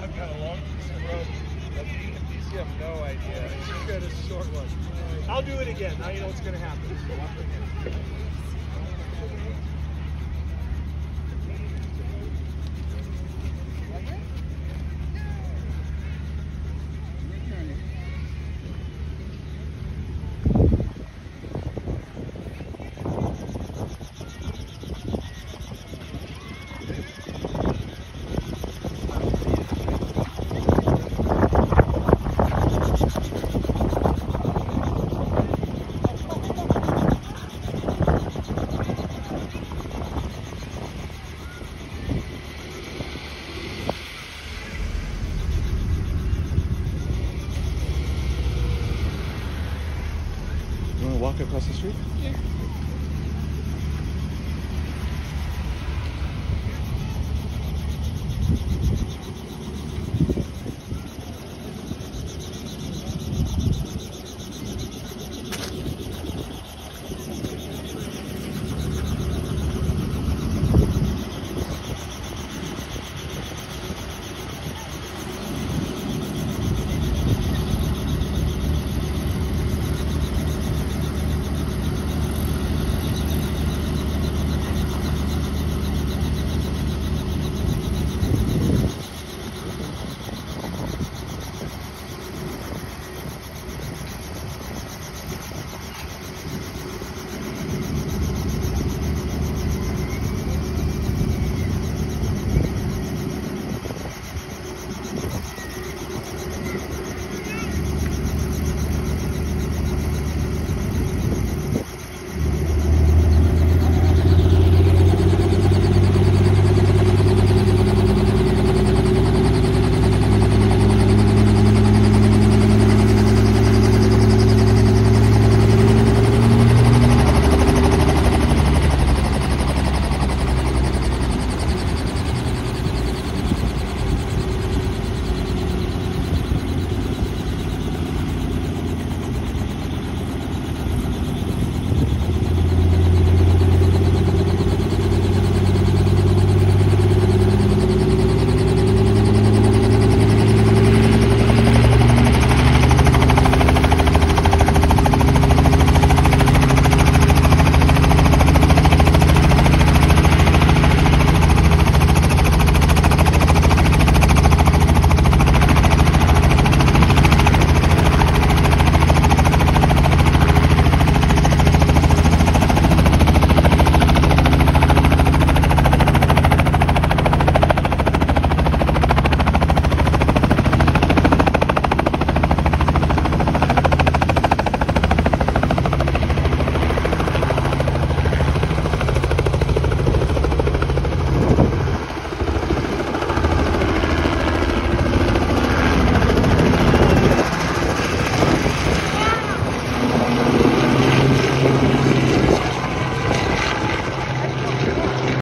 long piece of rope. At DC, have no idea. It's got a short one. I'll do it again. Now you know what's going to happen. Walk across the street? Yeah.